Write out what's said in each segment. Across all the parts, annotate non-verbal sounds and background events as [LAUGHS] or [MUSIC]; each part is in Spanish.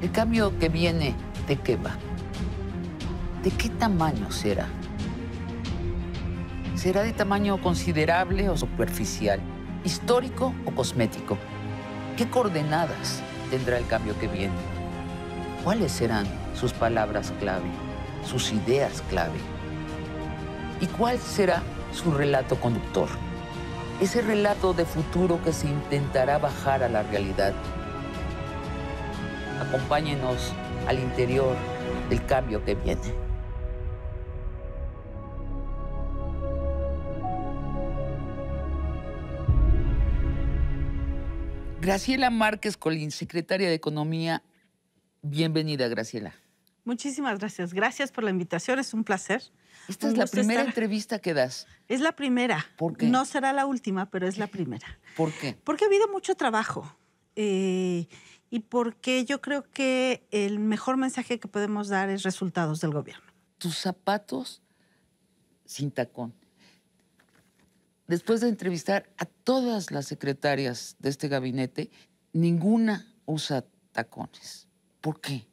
El cambio que viene, ¿de qué va? ¿De qué tamaño será? ¿Será de tamaño considerable o superficial? ¿Histórico o cosmético? ¿Qué coordenadas tendrá el cambio que viene? ¿Cuáles serán sus palabras clave, sus ideas clave? ¿Y cuál será su relato conductor? Ese relato de futuro que se intentará bajar a la realidad. Acompáñenos al interior del cambio que viene. Graciela Márquez Colín, secretaria de Economía. Bienvenida, Graciela. Muchísimas gracias. Gracias por la invitación. Es un placer. Esta es la primera entrevista que das. Es la primera. ¿Por qué? No será la última, pero es la primera. ¿Por qué? Porque ha habido mucho trabajo. Eh, y porque yo creo que el mejor mensaje que podemos dar es resultados del gobierno. Tus zapatos sin tacón después de entrevistar a todas las secretarias de este gabinete, ninguna usa tacones. ¿Por qué?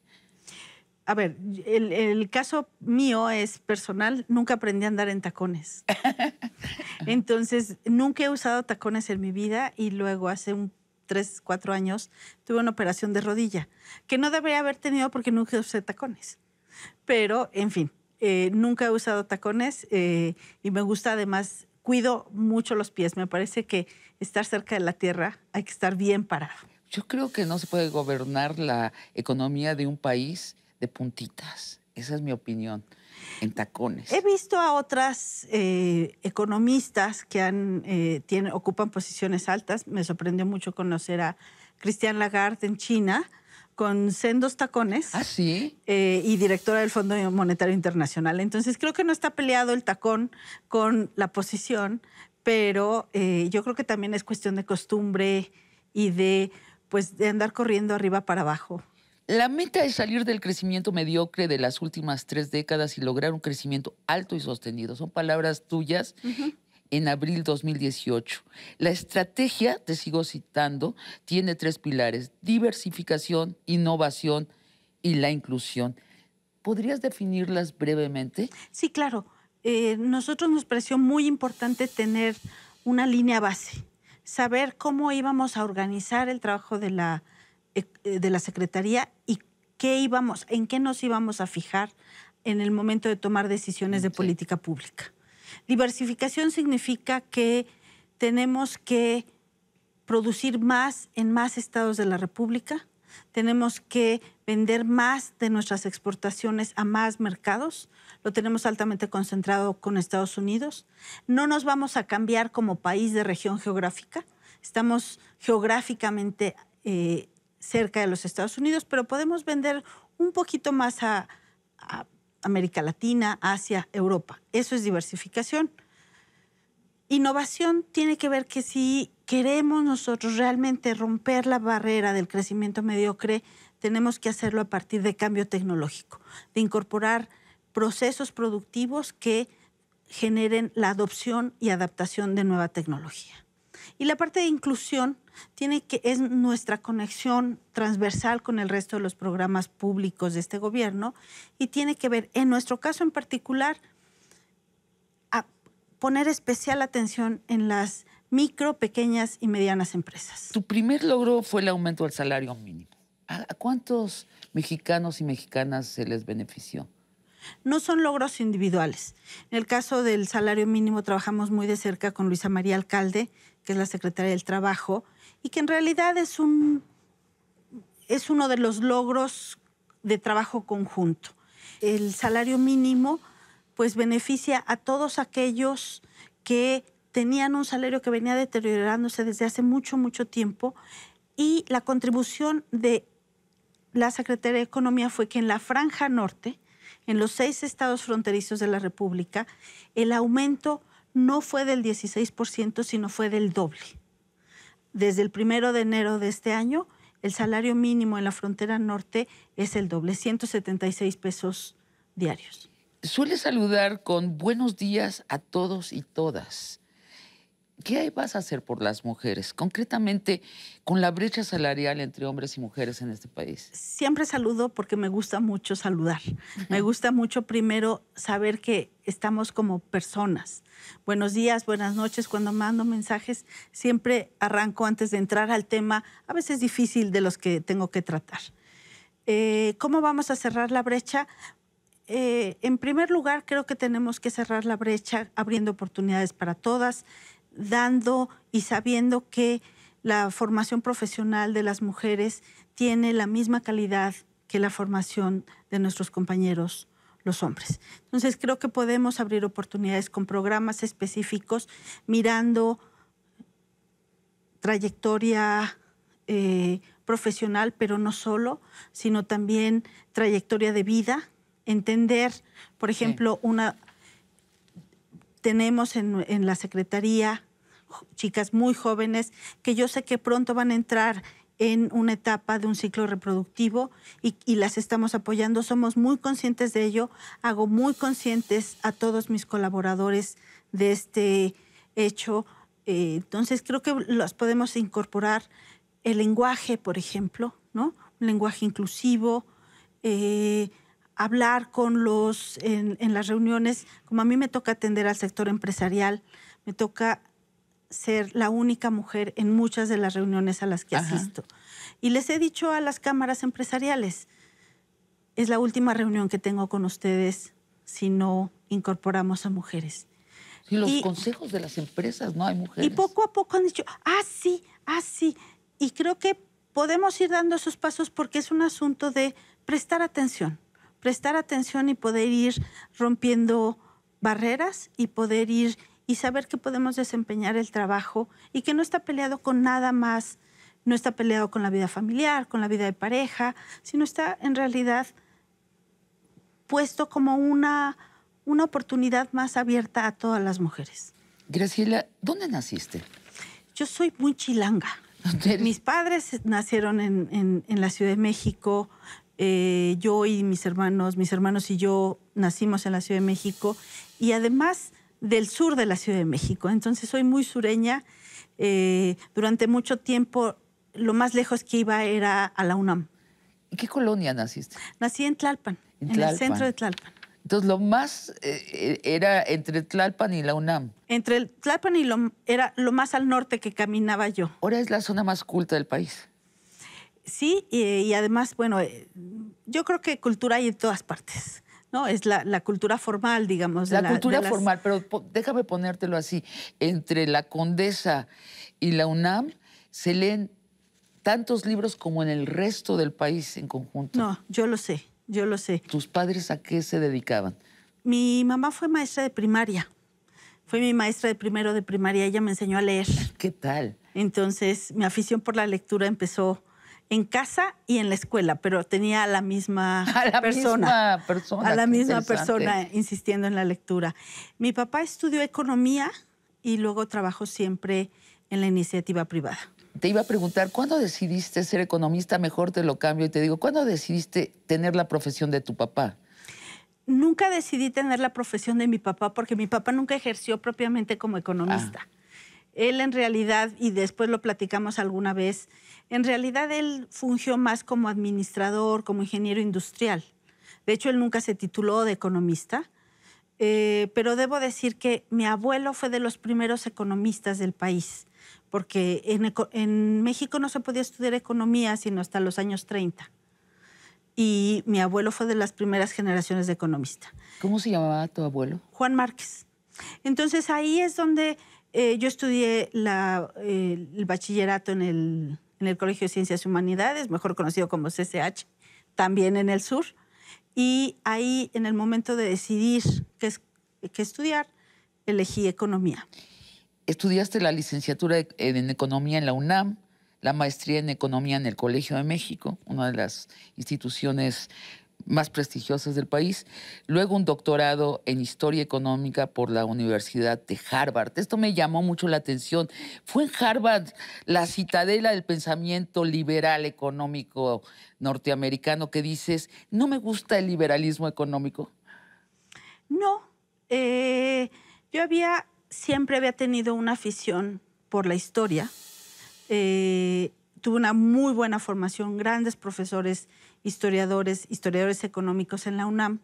A ver, el, caso mío es personal, nunca aprendí a andar en tacones. [LAUGHS] Entonces, nunca he usado tacones en mi vida y luego hace un tres, cuatro años tuve una operación de rodilla, que no debería haber tenido porque nunca usé tacones. Pero, en fin, eh, nunca he usado tacones eh, y me gusta además cuido mucho los pies. Me parece que estar cerca de la tierra hay que estar bien parado. Yo creo que no se puede gobernar la economía de un país de puntitas. Esa es mi opinión, en tacones. He visto a otras eh, economistas que han, eh, tienen, ocupan posiciones altas. Me sorprendió mucho conocer a Christian Lagarde en China, con sendos tacones. Ah, sí. Eh, y directora del Fondo Monetario Internacional. Entonces creo que no está peleado el tacón con la posición, pero yo creo que también es cuestión de costumbre y de, pues, de andar corriendo arriba para abajo. La meta es salir del crecimiento mediocre de las últimas tres décadas y lograr un crecimiento alto y sostenido. Son palabras tuyas en abril 2018. La estrategia, te sigo citando, tiene tres pilares, diversificación, innovación y la inclusión. ¿Podrías definirlas brevemente? Sí, claro. Eh, nosotros nos pareció muy importante tener una línea base, saber cómo íbamos a organizar el trabajo de la, de la Secretaría y qué íbamos, en qué nos íbamos a fijar en el momento de tomar decisiones de política pública. Diversificación significa que tenemos que producir más en más estados de la República, tenemos que vender más de nuestras exportaciones a más mercados, lo tenemos altamente concentrado con Estados Unidos, no nos vamos a cambiar como país de región geográfica, estamos geográficamente eh, cerca de los Estados Unidos, pero podemos vender un poquito más a, América Latina, Asia, Europa. Eso es diversificación. Innovación tiene que ver que si queremos nosotros realmente romper la barrera del crecimiento mediocre, tenemos que hacerlo a partir de cambio tecnológico, de incorporar procesos productivos que generen la adopción y adaptación de nueva tecnología. Y la parte de inclusión tiene que es nuestra conexión transversal con el resto de los programas públicos de este gobierno y tiene que ver, en nuestro caso en particular, a poner especial atención en las micro, pequeñas y medianas empresas. Tu primer logro fue el aumento del salario mínimo. ¿A cuántos mexicanos y mexicanas se les benefició? No son logros individuales. En el caso del salario mínimo trabajamos muy de cerca con Luisa María Alcalde, que es la secretaria del Trabajo, y que en realidad es, un, es uno de los logros de trabajo conjunto. El salario mínimo pues beneficia a todos aquellos que tenían un salario que venía deteriorándose desde hace mucho, mucho tiempo y la contribución de la Secretaría de Economía fue que en la franja norte, en los seis estados fronterizos de la República, el aumento no fue del 16%, sino fue del doble desde el primero de enero de este año, el salario mínimo en la frontera norte es el doble, 176 pesos diarios. Suele saludar con buenos días a todos y todas. ¿Qué vas a hacer por las mujeres? Concretamente, con la brecha salarial entre hombres y mujeres en este país. Siempre saludo porque me gusta mucho saludar. Me gusta mucho primero saber que estamos como personas. Buenos días, buenas noches. Cuando mando mensajes, siempre arranco antes de entrar al tema, a veces difícil de los que tengo que tratar. Eh, ¿Cómo vamos a cerrar la brecha? Eh, en primer lugar, creo que tenemos que cerrar la brecha abriendo oportunidades para todas dando y sabiendo que la formación profesional de las mujeres tiene la misma calidad que la formación de nuestros compañeros los hombres. Entonces creo que podemos abrir oportunidades con programas específicos mirando trayectoria eh, profesional, pero no solo, sino también trayectoria de vida, entender, por ejemplo, una tenemos en, en, la Secretaría chicas muy jóvenes que yo sé que pronto van a entrar en una etapa de un ciclo reproductivo y, las estamos apoyando. Somos muy conscientes de ello. Hago muy conscientes a todos mis colaboradores de este hecho. Eh, entonces creo que los podemos incorporar el lenguaje, por ejemplo, ¿no? Un lenguaje inclusivo, eh, hablar con los en, en las reuniones, como a mí me toca atender al sector empresarial, me toca ser la única mujer en muchas de las reuniones a las que asisto. Y les he dicho a las cámaras empresariales, es la última reunión que tengo con ustedes si no incorporamos a mujeres. Y los consejos de las empresas, no hay mujeres. Y poco a poco han dicho, ah, sí, ah, sí. Y creo que podemos ir dando esos pasos porque es un asunto de prestar atención, prestar atención y poder ir rompiendo barreras y poder ir y saber que podemos desempeñar el trabajo y que no está peleado con nada más, no está peleado con la vida familiar, con la vida de pareja, sino está en realidad puesto como una, una oportunidad más abierta a todas las mujeres. Graciela, ¿dónde naciste? Yo soy muy chilanga. Mis padres nacieron en, la Ciudad de México. Eh, yo y mis hermanos, mis hermanos y yo nacimos en la Ciudad de México. Y además del sur de la Ciudad de México. Entonces soy muy sureña. Eh, durante mucho tiempo lo más lejos que iba era a la UNAM. ¿En qué colonia naciste? Nací en Tlalpan, en, el centro de Tlalpan. Entonces lo más eh, era entre Tlalpan y la UNAM. Entre Tlalpan y lo, era lo más al norte que caminaba yo. Ahora es la zona más culta del país. Sí, y además, bueno, eh, yo creo que cultura hay en todas partes. ¿No? Es la, cultura formal, digamos. La, cultura formal, pero déjame ponértelo así. Entre la Condesa y la UNAM se leen tantos libros como en el resto del país en conjunto. No, yo lo sé, yo lo sé. ¿Tus padres a qué se dedicaban? Mi mamá fue maestra de primaria. Fue mi maestra de primero de primaria. Ella me enseñó a leer. ¿Qué tal? Entonces, mi afición por la lectura empezó en casa y en la escuela, pero tenía a la misma [LAUGHS] a la persona. Misma persona a la misma persona insistiendo en la lectura. Mi papá estudió economía y luego trabajó siempre en la iniciativa privada. Te iba a preguntar, ¿cuándo decidiste ser economista? Mejor te lo cambio y te digo, ¿cuándo decidiste tener la profesión de tu papá? Nunca decidí tener la profesión de mi papá porque mi papá nunca ejerció propiamente como economista. Ah. Él en realidad, y después lo platicamos alguna vez, en realidad él fungió más como administrador, como ingeniero industrial. De hecho, él nunca se tituló de economista, eh, pero debo decir que mi abuelo fue de los primeros economistas del país, porque en, en México no se podía estudiar economía sino hasta los años 30 y mi abuelo fue de las primeras generaciones de economista. ¿Cómo se llamaba tu abuelo? Juan Márquez. Entonces ahí es donde eh, yo estudié el bachillerato en el, Colegio de Ciencias y Humanidades, mejor conocido como CCH, también en el sur. Y ahí, en el momento de decidir qué estudiar, elegí economía. Estudiaste la licenciatura en economía en la UNAM, la maestría en economía en el Colegio de México, una de las instituciones más prestigiosas del país, luego un doctorado en historia económica por la Universidad de Harvard. Esto me llamó mucho la atención. Fue en Harvard la citadela del pensamiento liberal económico norteamericano que dices, no me gusta el liberalismo económico. No, eh, yo había siempre había tenido una afición por la historia. Eh, tuve una muy buena formación, grandes profesores, historiadores, historiadores económicos en la UNAM.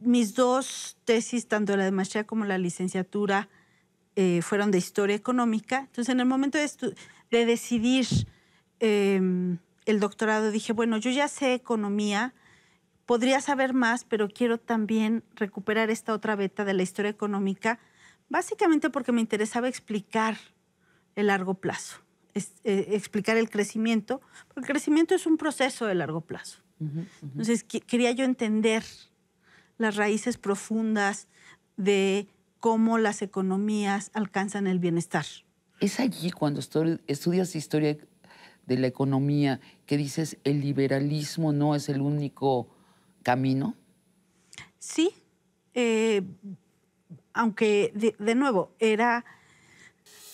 Mis dos tesis, tanto la de maestría como la licenciatura, eh, fueron de historia económica. Entonces, en el momento de, decidir em, el doctorado, dije, bueno, yo ya sé economía, podría saber más, pero quiero también recuperar esta otra beta de la historia económica, básicamente porque me interesaba explicar el largo plazo, eh, explicar el crecimiento, porque el crecimiento es un proceso de largo plazo. Entonces, quería yo entender las raíces profundas de cómo las economías alcanzan el bienestar. Es allí cuando estudias historia de la economía que dices el liberalismo no es el único camino. Sí, eh, aunque de, nuevo era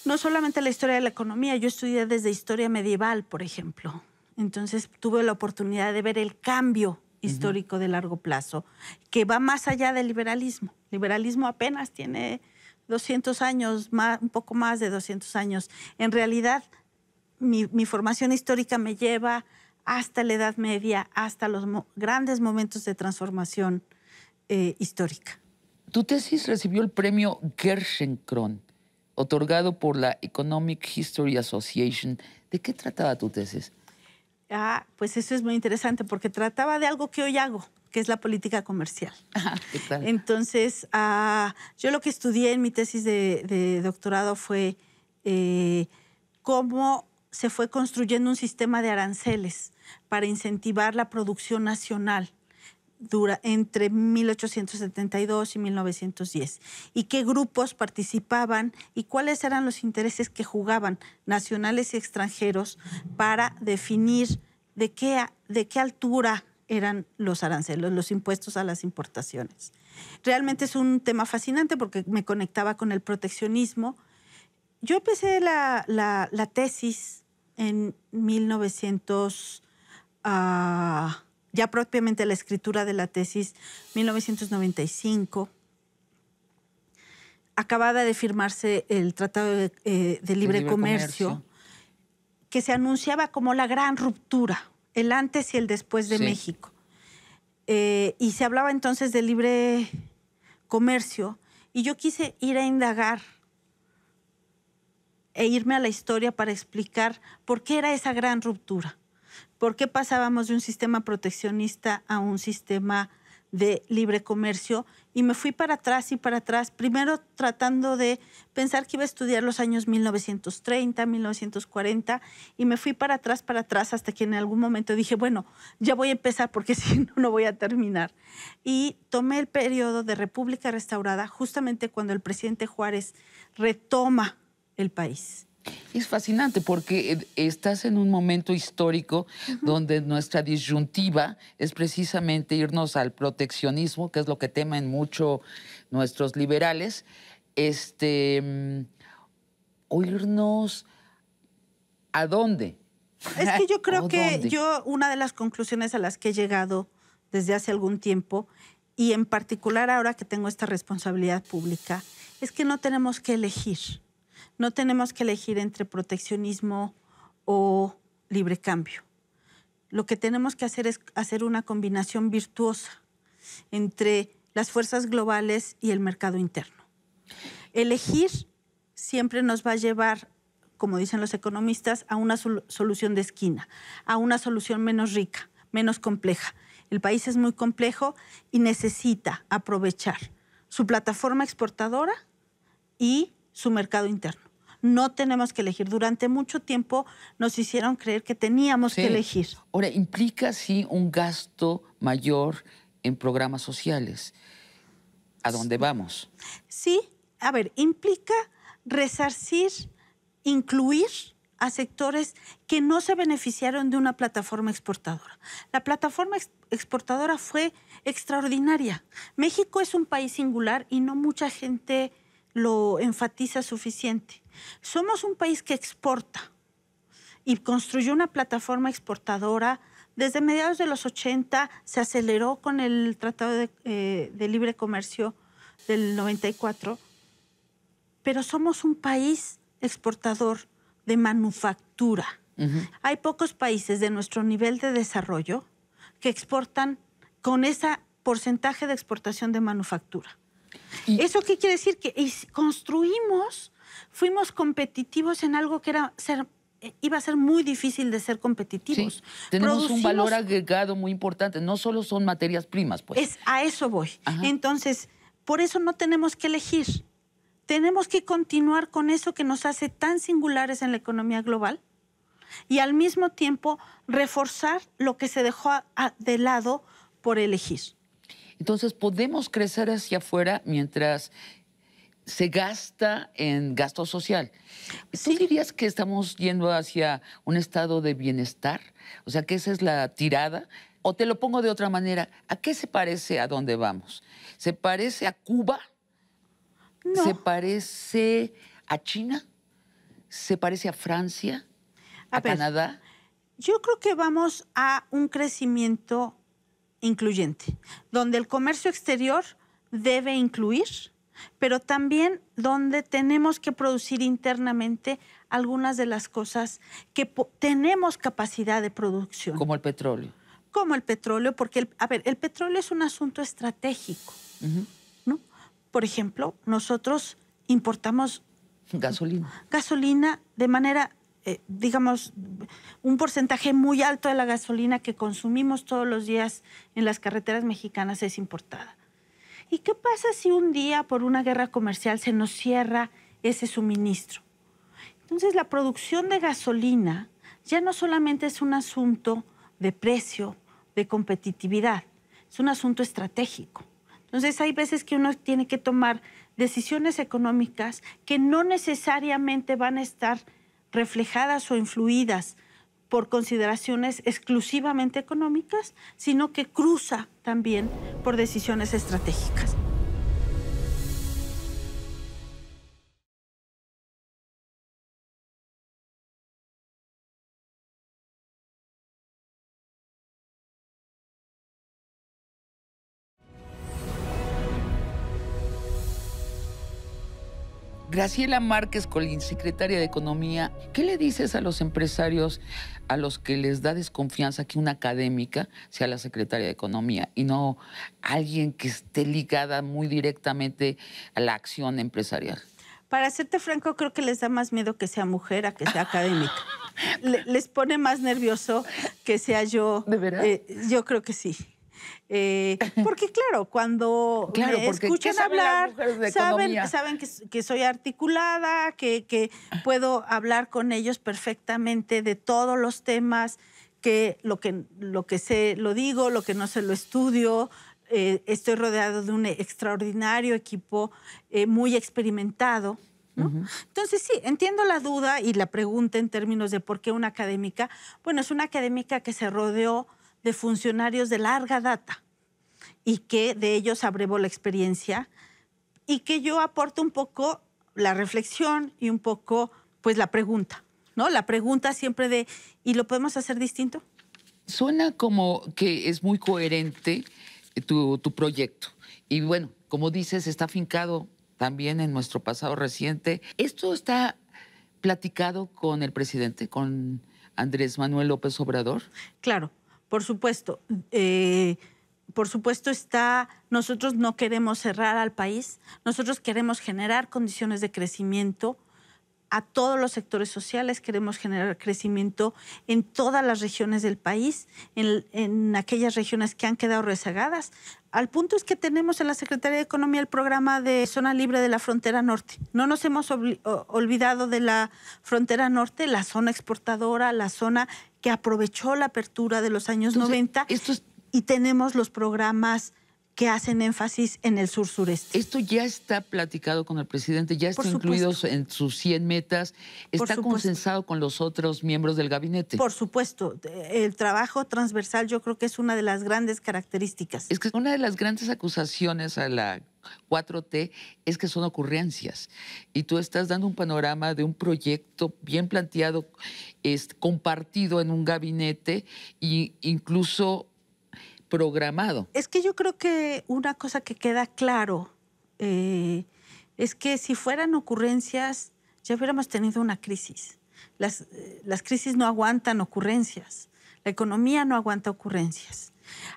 no solamente la historia de la economía, yo estudié desde historia medieval, por ejemplo. Entonces tuve la oportunidad de ver el cambio histórico de largo plazo, que va más allá del liberalismo. El liberalismo apenas tiene 200 años, más, un poco más de 200 años. En realidad, mi, formación histórica me lleva hasta la Edad Media, hasta los grandes momentos de transformación eh, histórica. Tu tesis recibió el premio Gerschenkron, otorgado por la Economic History Association. ¿De qué trataba tu tesis? Ah, pues eso es muy interesante porque trataba de algo que hoy hago, que es la política comercial. [LAUGHS] Entonces, ah, yo lo que estudié en mi tesis de, doctorado fue eh, cómo se fue construyendo un sistema de aranceles para incentivar la producción nacional dura, entre 1872 y 1910 y qué grupos participaban y cuáles eran los intereses que jugaban nacionales y extranjeros para definir de qué, de qué altura eran los aranceles, los impuestos a las importaciones. Realmente es un tema fascinante porque me conectaba con el proteccionismo. Yo empecé la, la, tesis en 1900 ya propiamente la escritura de la tesis 1995. Acababa de firmarse el Tratado de, eh, Libre, Comercio, que se anunciaba como la gran ruptura, el antes y el después de México. Eh, y se hablaba entonces de libre comercio, y yo quise ir a indagar e irme a la historia para explicar por qué era esa gran ruptura. ¿Por qué pasábamos de un sistema proteccionista a un sistema de libre comercio? Y me fui para atrás y para atrás, primero tratando de pensar que iba a estudiar los años 1930, 1940, y me fui para atrás, para atrás, hasta que en algún momento dije, bueno, ya voy a empezar porque [LAUGHS] si no, no voy a terminar. Y tomé el periodo de República Restaurada justamente cuando el presidente Juárez retoma el país. Es fascinante porque estás en un momento histórico donde nuestra disyuntiva es precisamente irnos al proteccionismo, que es lo que temen mucho nuestros liberales, este, mm, o irnos a dónde. Es que yo [LAUGHS] creo que yo, una de las conclusiones a las que he llegado desde hace algún tiempo, y en particular ahora que tengo esta responsabilidad pública, es que no tenemos que elegir no tenemos que elegir entre proteccionismo o libre cambio. Lo que tenemos que hacer es hacer una combinación virtuosa entre las fuerzas globales y el mercado interno. Elegir siempre nos va a llevar, como dicen los economistas, a una solución de esquina, a una solución menos rica, menos compleja. El país es muy complejo y necesita aprovechar su plataforma exportadora y su mercado interno no tenemos que elegir. Durante mucho tiempo nos hicieron creer que teníamos que elegir. Ahora, implica sí un gasto mayor en programas sociales. ¿A dónde vamos? Sí, a ver, implica resarcir, incluir a sectores que no se beneficiaron de una plataforma exportadora. La plataforma exportadora fue extraordinaria. México es un país singular y no mucha gente lo enfatiza suficiente. Somos un país que exporta y construyó una plataforma exportadora. Desde mediados de los 80 se aceleró con el Tratado de, eh, Libre Comercio del 94 pero somos un país exportador de manufactura. Hay pocos países de nuestro nivel de desarrollo que exportan con ese porcentaje de exportación de manufactura. ¿Eso qué quiere decir? Que construimos, fuimos competitivos en algo que era ser eh, iba a ser muy difícil de ser competitivos. tenemos un valor agregado muy importante, no solo son materias primas, pues. Es, a eso voy. Entonces, por eso no tenemos que elegir. Tenemos que continuar con eso que nos hace tan singulares en la economía global y al mismo tiempo reforzar lo que se dejó de lado por elegir. Entonces, podemos crecer hacia afuera mientras se gasta en gasto social. ¿Tú dirías que estamos yendo hacia un estado de bienestar? O sea, que esa es la tirada. O te lo pongo de otra manera, ¿a qué se parece a dónde vamos? ¿Se parece a Cuba? No. ¿Se parece a China? ¿Se parece a Francia? ¿A, Canadá? Yo creo que vamos a un crecimiento incluyente, donde el comercio exterior debe incluir pero también donde tenemos que producir internamente algunas de las cosas que tenemos capacidad de producción. Como el petróleo. Como el petróleo, porque, el, a ver, el petróleo es un asunto estratégico, ¿no? Por ejemplo, nosotros importamos... Gasolina. Gasolina de manera eh, digamos, un porcentaje muy alto de la gasolina que consumimos todos los días en las carreteras mexicanas es importada. ¿Y qué pasa si un día por una guerra comercial se nos cierra ese suministro? Entonces la producción de gasolina ya no solamente es un asunto de precio, de competitividad, es un asunto estratégico. Entonces hay veces que uno tiene que tomar decisiones económicas que no necesariamente van a estar reflejadas o influidas por consideraciones exclusivamente económicas, sino que cruza también por decisiones estratégicas. Graciela Márquez Colín, secretaria de Economía, ¿qué le dices a los empresarios a los que les da desconfianza que una académica sea la secretaria de Economía y no alguien que esté ligada muy directamente a la acción empresarial? Para serte franco, creo que les da más miedo que sea mujer a que sea académica. les pone más nervioso que sea yo. ¿De verdad? Eh, yo creo que sí. Eh, [LAUGHS] porque claro, cuando me escuchan hablar, saben, que, soy articulada, que, puedo hablar con ellos perfectamente de todos los temas, que lo que, lo que sé lo digo, lo que no sé lo estudio. Eh, estoy rodeado de un extraordinario equipo eh, muy experimentado. Entonces sí, entiendo la duda y la pregunta en términos de por qué una académica. Bueno, es una académica que se rodeó de funcionarios de larga data y que de ellos abrevo la experiencia y que yo aporto un poco la reflexión y un poco pues la pregunta, ¿no? La pregunta siempre de ¿y lo podemos hacer distinto? Suena como que es muy coherente tu, tu proyecto. Y bueno, como dices, está afincado también en nuestro pasado reciente. Esto está platicado con el presidente, con Andrés Manuel López Obrador. Claro, por supuesto, eh, por supuesto está, nosotros no queremos cerrar al país, nosotros queremos generar condiciones de crecimiento a todos los sectores sociales, queremos generar crecimiento en todas las regiones del país, en, aquellas regiones que han quedado rezagadas. Al punto es que tenemos en la Secretaría de Economía el programa de Zona Libre de la Frontera Norte. No nos hemos olvidado de la frontera norte, la zona exportadora, la zona que aprovechó la apertura de los años 90 y tenemos los programas que hacen énfasis en el sur-sureste. Esto ya está platicado con el presidente, ya está incluido en sus 100 metas, está consensado con los otros miembros del gabinete. Por supuesto, el trabajo transversal yo creo que es una de las grandes características. Es que una de las grandes acusaciones a la 4T es que son ocurrencias. Y tú estás dando un panorama de un proyecto bien planteado, es, compartido en un gabinete e incluso programado. Es que yo creo que una cosa que queda claro eh, es que si fueran ocurrencias, ya hubiéramos tenido una crisis. Las, eh, las crisis no aguantan ocurrencias. La economía no aguanta ocurrencias.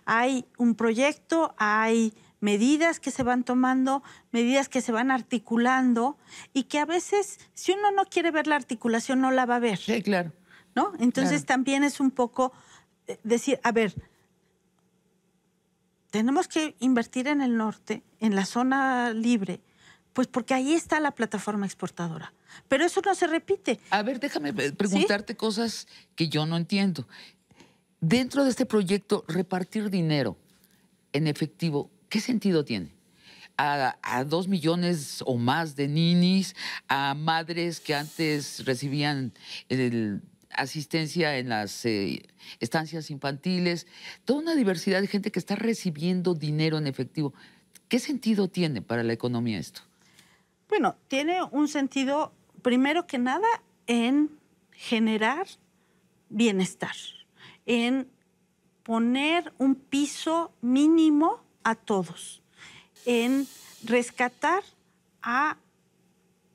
Hay un proyecto, hay medidas que se van tomando, medidas que se van articulando y que a veces, si uno no quiere ver la articulación, no la va a ver. Sí, claro. ¿No? Entonces también es un poco eh, decir, a ver, tenemos que invertir en el norte, en la zona libre, pues porque ahí está la plataforma exportadora. Pero eso no se repite. A ver, déjame preguntarte cosas que yo no entiendo. Dentro de este proyecto, repartir dinero en efectivo, ¿qué sentido tiene? A, dos millones o más de ninis, a madres que antes recibían asistencia en las eh, estancias infantiles, toda una diversidad de gente que está recibiendo dinero en efectivo. ¿Qué sentido tiene para la economía esto? Bueno, tiene un sentido, primero que nada, en generar bienestar, en poner un piso mínimo a todos, en rescatar a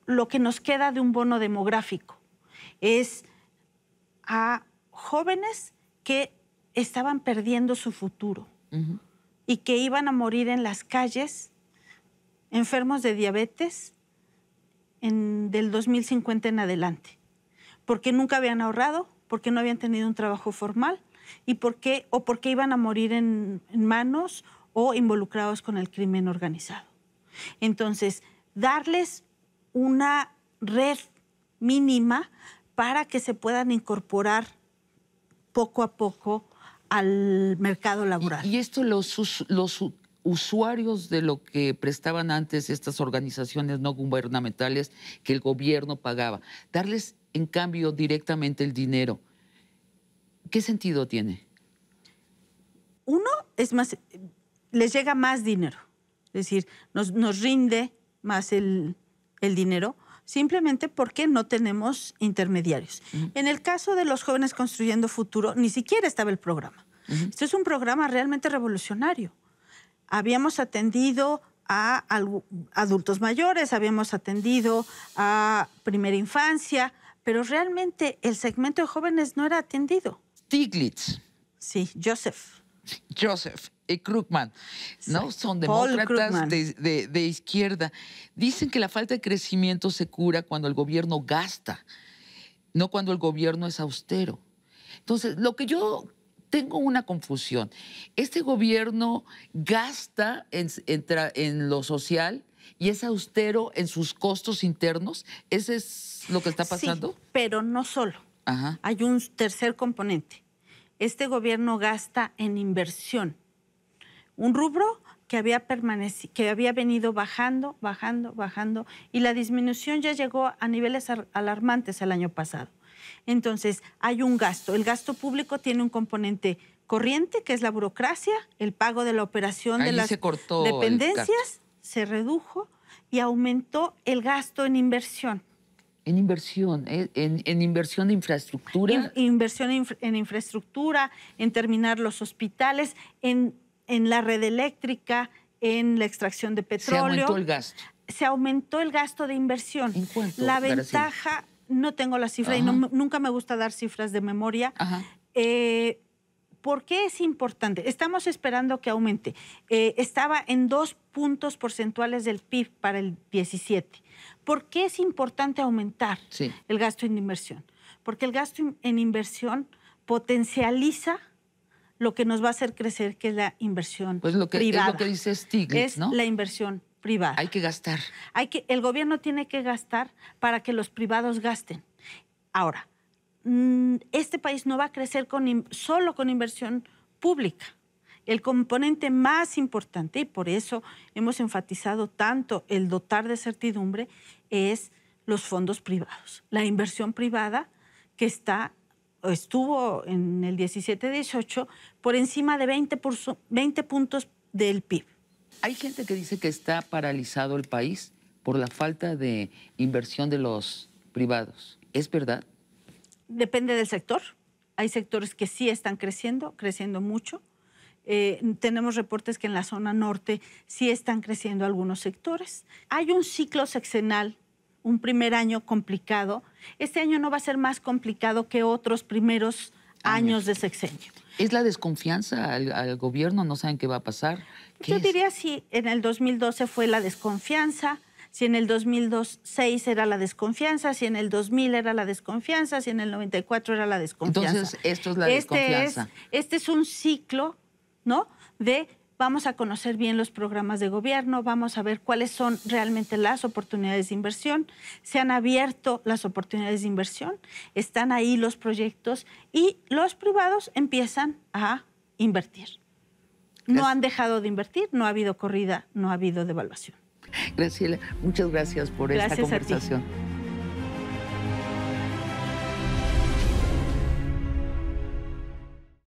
lo que nos queda de un bono demográfico. Es a jóvenes que estaban perdiendo su futuro y que iban a morir en las calles, enfermos de diabetes, en, del 2050 en adelante, porque nunca habían ahorrado, porque no habían tenido un trabajo formal y porque, o porque iban a morir en, manos o involucrados con el crimen organizado. Entonces, darles una red mínima para que se puedan incorporar poco a poco al mercado laboral. Y, esto los, los usuarios de lo que prestaban antes estas organizaciones no gubernamentales que el gobierno pagaba, darles en cambio directamente el dinero, ¿qué sentido tiene? Uno es más, les llega más dinero, es decir, nos, nos rinde más el, el dinero simplemente porque no tenemos intermediarios. En el caso de los jóvenes construyendo futuro, ni siquiera estaba el programa. Este es un programa realmente revolucionario. Habíamos atendido a adultos mayores, habíamos atendido a primera infancia, pero realmente el segmento de jóvenes no era atendido. Stiglitz. Sí, Joseph. Joseph y Krugman, ¿no? Son demócratas de, de, izquierda. Dicen que la falta de crecimiento se cura cuando el gobierno gasta, no cuando el gobierno es austero. Entonces, lo que yo tengo una confusión. Este gobierno gasta en, en, lo social y es austero en sus costos internos. ¿Ese es lo que está pasando? Sí, pero no solo. Hay un tercer componente este gobierno gasta en inversión. Un rubro que había, que había venido bajando, bajando, bajando, y la disminución ya llegó a niveles alarmantes el año pasado. Entonces, hay un gasto. El gasto público tiene un componente corriente, que es la burocracia, el pago de la operación de las dependencias, se redujo y aumentó el gasto en inversión. En inversión, ¿eh? en, inversión de infraestructura. inversión en infraestructura, en terminar los hospitales, en, en la red eléctrica, en la extracción de petróleo. Se aumentó el gasto. Se aumentó el gasto de inversión. La ventaja, no tengo la cifra y nunca me gusta dar cifras de memoria. Eh, ¿Por qué es importante? Estamos esperando que aumente. Eh, estaba en dos puntos porcentuales del PIB para el 17 ¿Por qué es importante aumentar el gasto en inversión? Porque el gasto en inversión potencializa lo que nos va a hacer crecer, que es la inversión pues lo que, privada. Es lo que dice Stiglitz, es la inversión privada. Hay que gastar. Hay que, el gobierno tiene que gastar para que los privados gasten. Ahora, mm, este país no va a crecer con, solo con inversión pública el componente más importante, y por eso hemos enfatizado tanto el dotar de certidumbre, es los fondos privados. La inversión privada que está estuvo en el 17-18 por encima de 20, 20 puntos del PIB. Hay gente que dice que está paralizado el país por la falta de inversión de los privados. ¿Es verdad? Depende del sector. Hay sectores que sí están creciendo, creciendo mucho Eh, tenemos reportes que en la zona norte sí están creciendo algunos sectores. Hay un ciclo sexenal, un primer año complicado. Este año no va a ser más complicado que otros primeros años, de sexenio. ¿Es la desconfianza al, gobierno? ¿No saben qué va a pasar? Yo diría si en el 2012 fue la desconfianza, si en el 2006 era la desconfianza, si en el 2000 era la desconfianza, si en el 94 era la desconfianza. Entonces, esto es la este desconfianza. este es un ciclo, ¿no? De vamos a conocer bien los programas de gobierno, vamos a ver cuáles son realmente las oportunidades de inversión. Se han abierto las oportunidades de inversión, están ahí los proyectos y los privados empiezan a invertir. No han dejado de invertir, no ha habido corrida, no ha habido devaluación. Graciela, muchas gracias por esta conversación.